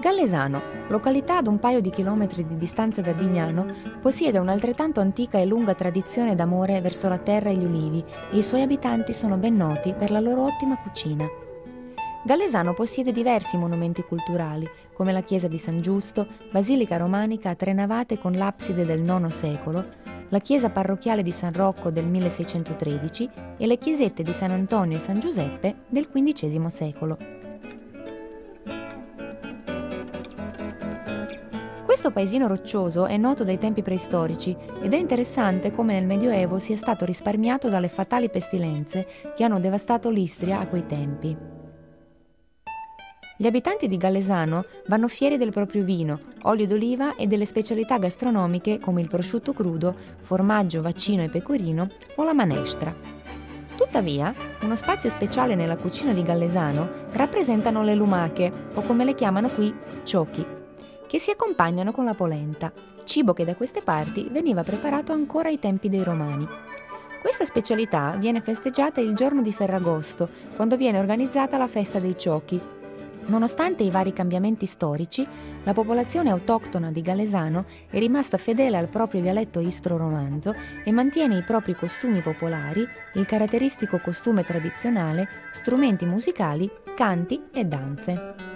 Gallesano, località ad un paio di chilometri di distanza da Dignano, possiede un'altrettanto antica e lunga tradizione d'amore verso la terra e gli ulivi e i suoi abitanti sono ben noti per la loro ottima cucina. Gallesano possiede diversi monumenti culturali, come la chiesa di San Giusto, basilica romanica a tre navate con l'abside del IX secolo, la chiesa parrocchiale di San Rocco del 1613 e le chiesette di San Antonio e San Giuseppe del XV secolo. Questo paesino roccioso è noto dai tempi preistorici ed è interessante come nel Medioevo sia stato risparmiato dalle fatali pestilenze che hanno devastato l'Istria a quei tempi. Gli abitanti di Gallesano vanno fieri del proprio vino, olio d'oliva e delle specialità gastronomiche come il prosciutto crudo, formaggio, vaccino e pecorino o la manestra. Tuttavia, uno spazio speciale nella cucina di Gallesano rappresentano le lumache, o come le chiamano qui, ciocchi che si accompagnano con la polenta, cibo che da queste parti veniva preparato ancora ai tempi dei Romani. Questa specialità viene festeggiata il giorno di Ferragosto, quando viene organizzata la festa dei ciocchi. Nonostante i vari cambiamenti storici, la popolazione autoctona di Galesano è rimasta fedele al proprio dialetto istro-romanzo e mantiene i propri costumi popolari, il caratteristico costume tradizionale, strumenti musicali, canti e danze.